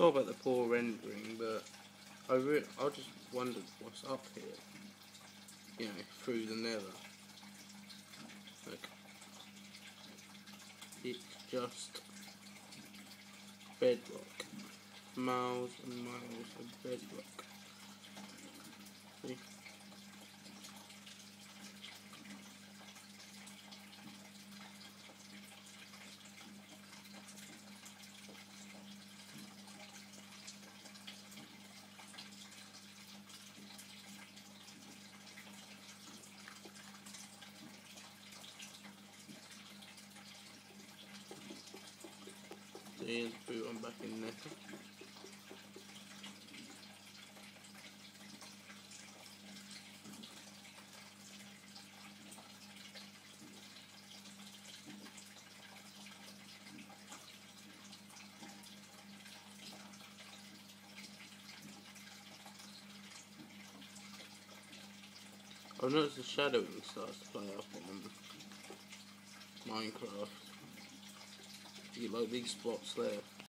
Sorry about the poor rendering, but I re- I just wondered what's up here. You know, through the nether. Like, it's just bedrock. Miles and miles of bedrock. Here's boot, I'm back in there. I've noticed the shadowing starts to play up on Minecraft. Like these spots there.